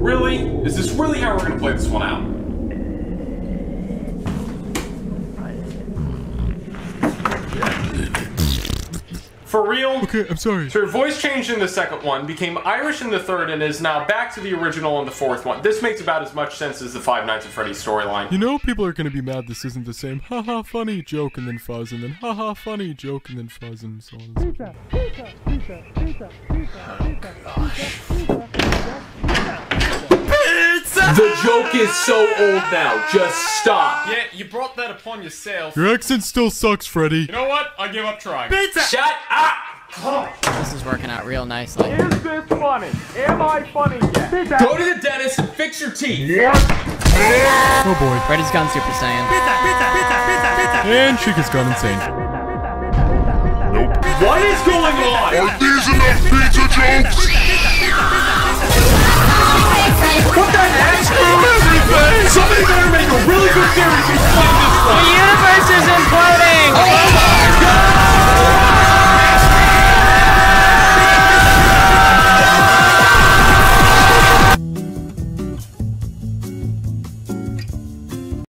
Really? Is this really how we're gonna play this one out? For real? Okay, I'm sorry. So her voice changed in the second one, became Irish in the third, and is now back to the original in the fourth one. This makes about as much sense as the Five Nights at Freddy's storyline. You know people are gonna be mad this isn't the same haha funny joke and then fuzz and then haha funny joke and then fuzz and so on. The joke is so old now. Just stop. Yeah, you brought that upon yourself. Your accent still sucks, Freddy. You know what? I give up trying. Pizza! Shut up. This is working out real nicely. Is this funny? Am I funny yet? Pizza. Go to the dentist and fix your teeth. Oh boy. Freddy's gone Super Saiyan. Pizza, pizza, pizza, pizza, pizza. And Chica's gone insane. Nope. What is going on? Are these enough pizza jokes!